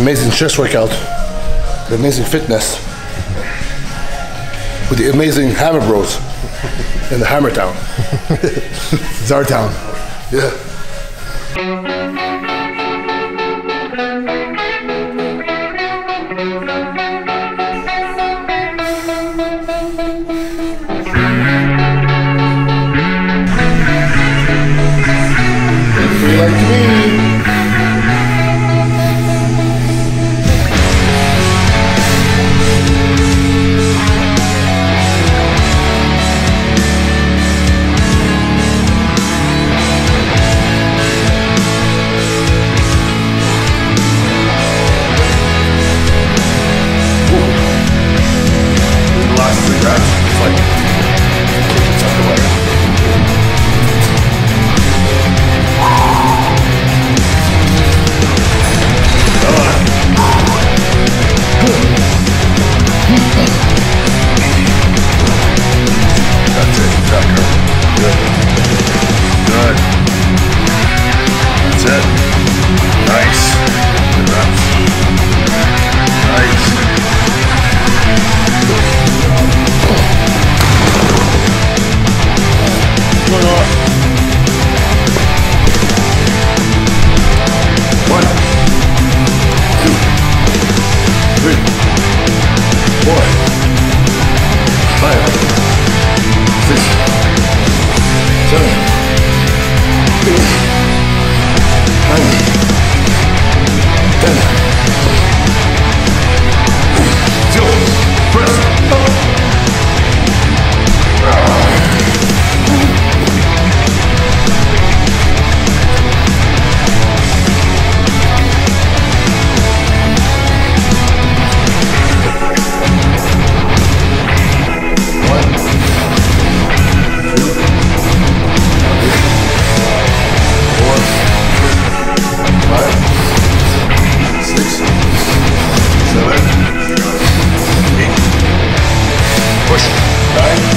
amazing chest workout, the amazing fitness, with the amazing Hammer Bros in the Hammer Town. it's our town. Yeah. like me. Right?